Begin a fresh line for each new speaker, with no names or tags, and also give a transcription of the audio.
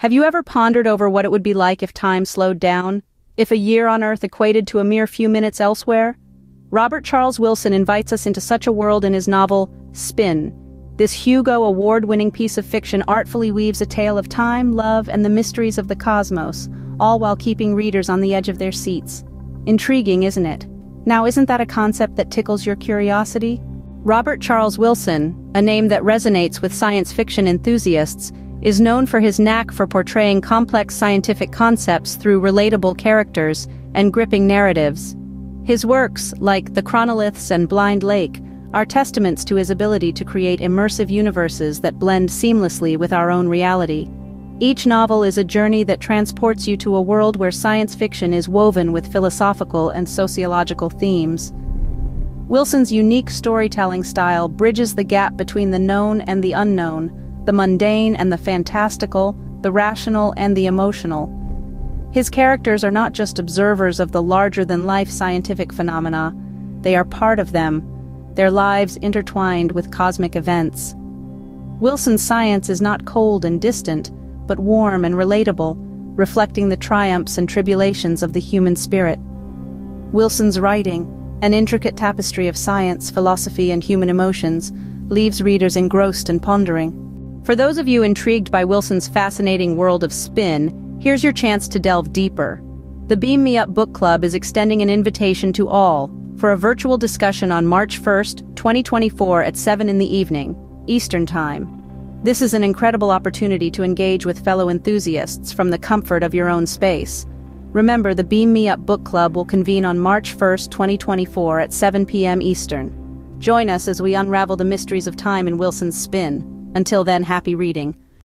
Have you ever pondered over what it would be like if time slowed down? If a year on Earth equated to a mere few minutes elsewhere? Robert Charles Wilson invites us into such a world in his novel, Spin. This Hugo award-winning piece of fiction artfully weaves a tale of time, love, and the mysteries of the cosmos, all while keeping readers on the edge of their seats. Intriguing, isn't it? Now isn't that a concept that tickles your curiosity? Robert Charles Wilson, a name that resonates with science fiction enthusiasts, is known for his knack for portraying complex scientific concepts through relatable characters and gripping narratives. His works, like The Chronoliths and Blind Lake, are testaments to his ability to create immersive universes that blend seamlessly with our own reality. Each novel is a journey that transports you to a world where science fiction is woven with philosophical and sociological themes. Wilson's unique storytelling style bridges the gap between the known and the unknown, the mundane and the fantastical, the rational and the emotional. His characters are not just observers of the larger-than-life scientific phenomena, they are part of them, their lives intertwined with cosmic events. Wilson's science is not cold and distant, but warm and relatable, reflecting the triumphs and tribulations of the human spirit. Wilson's writing, an intricate tapestry of science, philosophy, and human emotions, leaves readers engrossed and pondering. For those of you intrigued by Wilson's fascinating world of spin, here's your chance to delve deeper. The Beam Me Up Book Club is extending an invitation to all for a virtual discussion on March 1st, 2024 at 7 in the evening, Eastern Time. This is an incredible opportunity to engage with fellow enthusiasts from the comfort of your own space. Remember, the Beam Me Up Book Club will convene on March 1, 2024 at 7 p.m. Eastern. Join us as we unravel the mysteries of time in Wilson's spin. Until then, happy reading.